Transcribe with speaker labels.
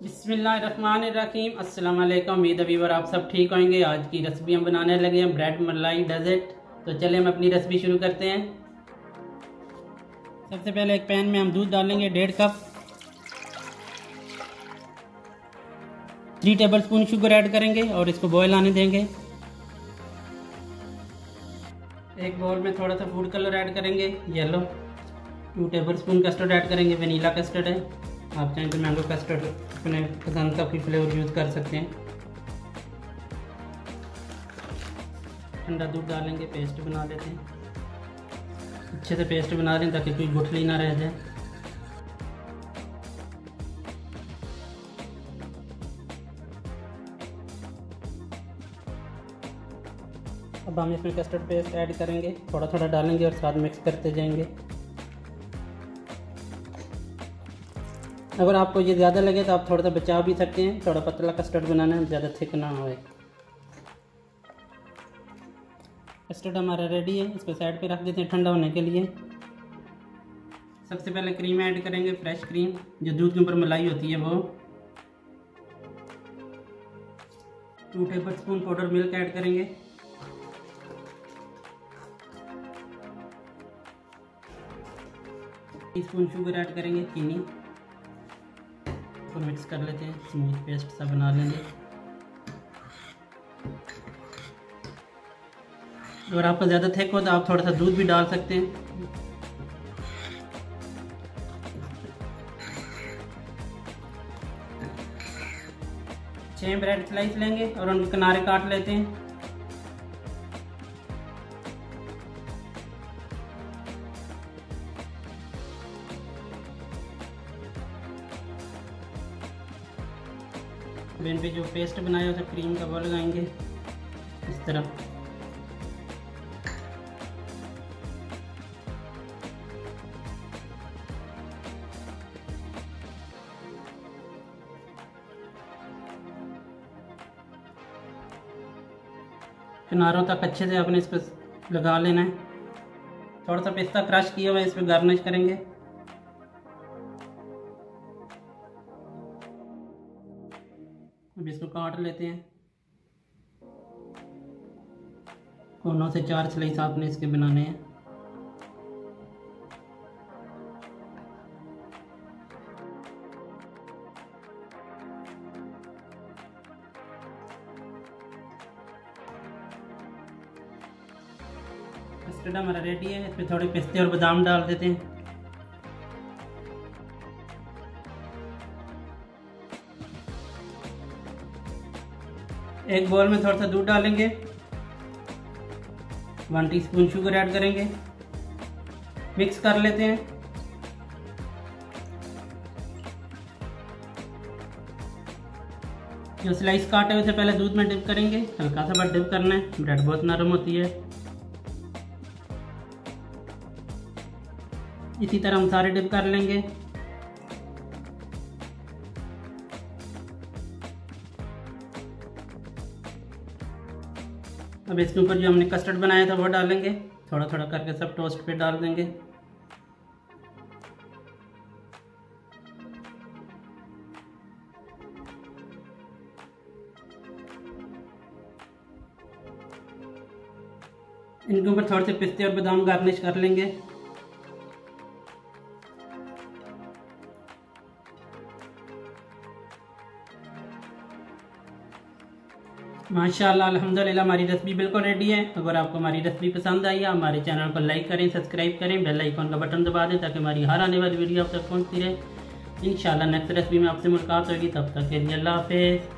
Speaker 1: अस्सलाम वालेकुम उम्मीद अभी आप सब ठीक होंगे। आज की रेसिपी हम बनाने लगे हैं ब्रेड मलाई डेजर्ट। तो चलिए हम अपनी रेसिपी शुरू करते हैं। सबसे पहले एक पैन में हम दूध डालेंगे, डेढ़ cup. Three tablespoon sugar add करेंगे और इसको बॉयल आने देंगे। एक बाउल में थोड़ा सा फ़ूड कलर ऐड करेंगे, yellow. Two tablespoon custard add करेंगे, वनीला कस्टर्ड है। आप चाहें तो मैंगो कस्टर्ड अपने पसंद का कोई फ्लेवर यूज़ कर सकते हैं। ठंडा दूध डालेंगे पेस्ट बना लेते हैं। अच्छे से पेस्ट बना लें ताकि कोई गुठली ना रह जाए। अब हम इसमें कस्टर्ड पेस्ट ऐड करेंगे थोड़ा थोड़ा डालेंगे और साथ मिक्स करते जाएँगे। अगर आपको ये ज़्यादा लगे तो आप थोड़ा सा बचा भी सकते हैं। थोड़ा पतला कस्टर्ड बनाना है ज़्यादा थिक ना हो कस्टर्ड हमारा रेडी है। इसको साइड पे रख देते हैं ठंडा होने के लिए। सबसे पहले क्रीम ऐड करेंगे फ्रेश क्रीम जो दूध के ऊपर मलाई होती है वो। Two tablespoon powder milk add करेंगे। टी स्पून शुगर ऐड करेंगे, चीनी। इसको मिक्स कर लेते हैं स्मूथ पेस्ट सा बना लेंगे। अगर आपको ज़्यादा थिक हो तो आप थोड़ा सा दूध भी डाल सकते हैं। छः ब्रेड स्लाइस लेंगे और उनके किनारे काट लेते हैं। इन पे जो पेस्ट बनाया उसे क्रीम का, वो लगाएँगे। इस तरह। किनारों तक अच्छे से अपने इस पर लगा लेना है। थोड़ा सा पिस्ता क्रश किया हुआ है, इस पर गार्निश करेंगे। अब इसको काट लेते हैं। कोनों से चार स्लाइस आपने इसके बनाने हैं। कस्टर्ड हमारा रेडी है। इसमें थोड़े पिस्ते और बादाम डाल देते हैं। एक बॉल में थोड़ा सा दूध डालेंगे। वन टीस्पून शुगर ऐड करेंगे। मिक्स कर लेते हैं। जो स्लाइस काटे उसे पहले दूध में डिप करेंगे। हल्का सा बट डिप करना है। ब्रेड बहुत नरम होती है। इसी तरह हम सारे डिप कर लेंगे। अब इसके ऊपर जो हमने कस्टर्ड बनाया था, वो डालेंगे। थोड़ा थोड़ा करके सब टोस्ट पे डाल देंगे। इनके ऊपर थोड़े से पिस्ते और बादाम गार्निश कर लेंगे। माशाल्लाह, अल्हम्दुलिल्लाह, हमारी रेसिपी बिल्कुल रेडी है। अगर आपको हमारी रेसिपी पसंद आई है हमारे चैनल को लाइक करें सब्सक्राइब करें बेल आइकॉन का बटन दबा दें ताकि हमारी हर आने वाली वीडियो आप तक पहुँचती रहे। इन नेक्स्ट रेसिपी में आपसे मुलाकात होगी। तब तक के लिए अल्लाह हाफिज़।